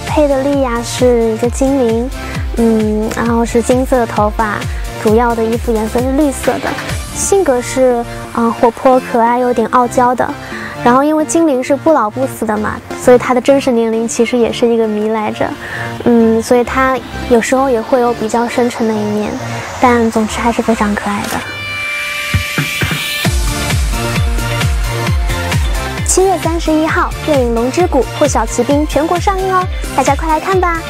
配的莉亚是一个精灵，嗯，然后是金色的头发，主要的衣服颜色是绿色的，性格是嗯活泼可爱，有点傲娇的。然后因为精灵是不老不死的嘛，所以他的真实年龄其实也是一个谜来着，嗯，所以他有时候也会有比较深沉的一面，但总之还是非常可爱的。七月三十一号，电影《龙之谷》破晓骑兵全国上映哦，大家快来看吧！